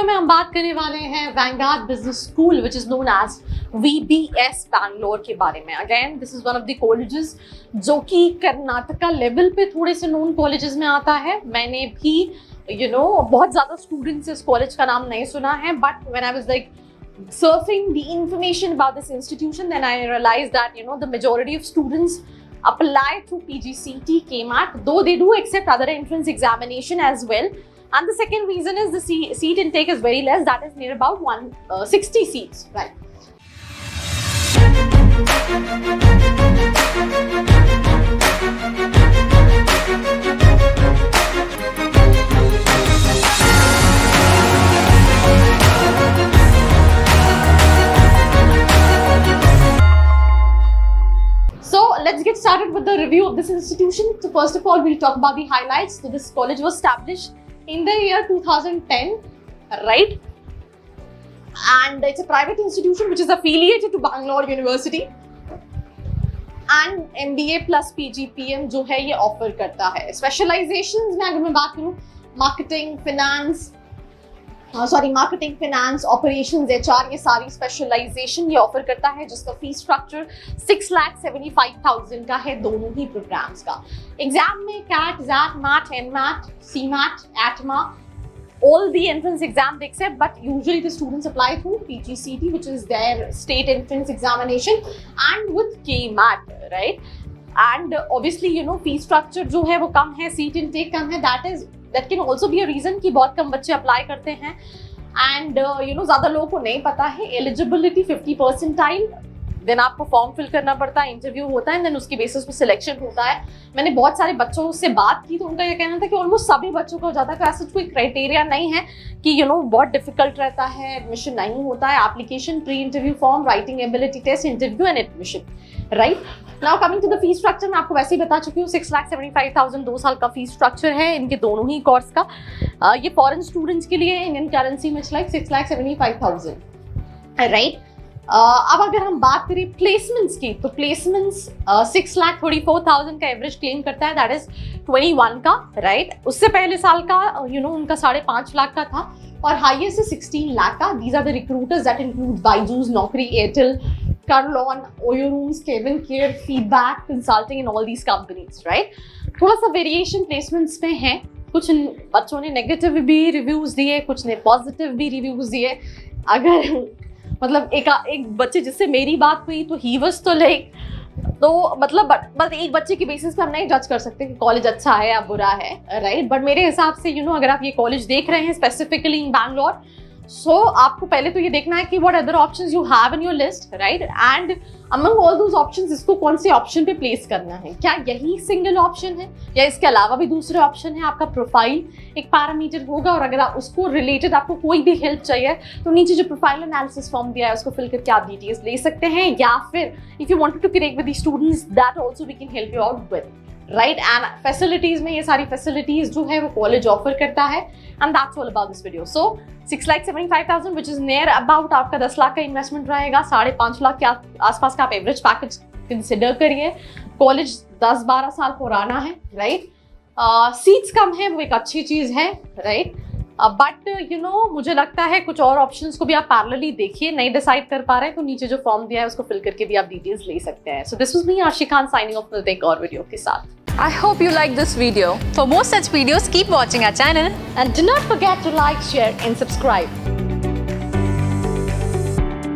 Video में हम बात करने वाले हैं Vanguard business school which is known as V B S Bangalore के बारे में again this is one of the colleges जो कि कर्नाटका लेवल पे थोड़े से नोन कॉलेजेस में आता है मैंने भी यू you नो know, बहुत ज़्यादा स्टूडेंट्स इस कॉलेज का नाम नहीं सुना है but when I was like surfing the information about this institution then I realize that you know the majority of students apply through P G C T के mark though they do accept other entrance examination as well. And the second reason is the seat intake is very less, that is near about 160 uh, seats, right? So let's get started with the review of this institution. So first of all, we'll talk about the highlights. So this college was established in the year 2010, right? And it's a private institution which is affiliated to Bangalore University. P G P M जो है ये offer करता है specialisation में अगर मैं बात करूँ marketing finance sorry marketing finance operation H R ये सारी स्पेशलाइजेशन ये ऑफ़र करता है, जिसका fees structure six lakh seventy five thousand का है दोनों ही प्रोग्राम्स का। एग्ज़ाम में CAT XAT MAT N MAT C MAT ATMA all the entrance exam देख से but usually the students apply through P G C T which is their state entrance examination and with K MAT right and obviously you know fees structure जो है वो कम है seat intake कम है that is that can also be a reason कि बहुत कम बच्चे अप्लाई करते हैं। एंड यू नो ज़्यादा लोगों को नहीं पता है एलिजिबिलिटी फिफ्टी परसेंटाइल देन आपको फॉर्म फिल करना पड़ता है इंटरव्यू होता है देन उसकी बेसिस पे सिलेक्शन होता है। मैंने बहुत सारे बच्चों से बात की तो उनका ये कहना था कि ऑलमोस्ट सभी बच्चों का हो जाता है ऐसा कोई क्राइटेरिया नहीं है कि यू नो बहुत डिफ़िकल्ट रहता है एडमिशन नहीं होता है। Application pre interview form writing ability test interview and admission right now coming to the fees structure मैं आपको वैसे ही बता चुकी हूँ six lakh seventy five thousand दो साल का फ़ीस स्ट्रक्चर है इनके दोनों ही कोर्स का। ये फॉरेन स्टूडेंट्स के लिए इंडियन करेंसी में like six lakh seventy five thousand right अब अगर हम बात करें प्लेसमेंट्स की तो placements six lakh thirty four thousand का एवरेज क्लेम करता है दैट इज़ ट्वेंटी वन का राइट right? उससे पहले साल का यू uh, नो know, उनका साढ़े पाँच लाख का था और हाईएस्ट है सिक्सटीन लाख का these are the recruiters that include Byju's Naukri Airtel Carlon, Oyo Rooms, Kevin Care, Feedback, Consulting in all these companies, right? थोड़ा सा वेरिएशन प्लेसमेंट्स में है कुछ बच्चों ने नेगेटिव भी रिव्यूज़ दिए कुछ ने पॉजिटिव भी रिव्यूज़ दिए अगर मतलब एक एक बच्चे जिससे मेरी बात हुई तो ही वॉज़ तो लाइक तो मतलब बस एक बच्चे के बेसिस पे हम नहीं जज कर सकते कि कॉलेज अच्छा है या बुरा है राइट बट मेरे हिसाब से यू you नो know, अगर आप ये कॉलेज देख रहे हैं specifically in Bangalore so so, आपको पहले तो ये देखना है कि what other option you have in your list right and among all those options इसको कौन से ऑप्शन पे प्लेस करना है? क्या यही सिंगल ऑप्शन है? या इसके अलावा भी दूसरे ऑप्शन है? आपका प्रोफ़ाइल एक पैरामीटर होगा और अगर आप उसको रिलेटेड आपको कोई भी हेल्प चाहिए तो नीचे जो प्रोफ़ाइल एनालिसिस फॉर्म दिया है उसको फिल करके आप डिटेल्स ले सकते हैं। या फिर if you wanted to connect with students that also we can help you out with right and facilities में ये सारी फैसिलिटीज़ जो है वो कॉलेज ऑफ़र करता है and that's all about this video so six lakh seventy five thousand which is near about आपका दस लाख का इन्वेस्टमेंट रहेगा साढ़े पाँच लाख के आसपास का आप एवरेज पैकेज कंसिडर करिए। कॉलेज दस बारह साल पुराना है राइट सीट्स uh, कम है वो एक अच्छी चीज़ है राइट बट यू नो मुझे लगता है कुछ और ऑप्शंस को भी आप पैरेलली देखिए नहीं डिसाइड कर पा रहे हैं तो नीचे जो फॉर्म दिया है उसको फिल करके भी आप डिटेल्स ले सकते हैं। So this was me Ashi Khan signing off एक और वीडियो के साथ। I hope you like this video. For more such videos, keep watching our channel. And do not forget to like, share and subscribe.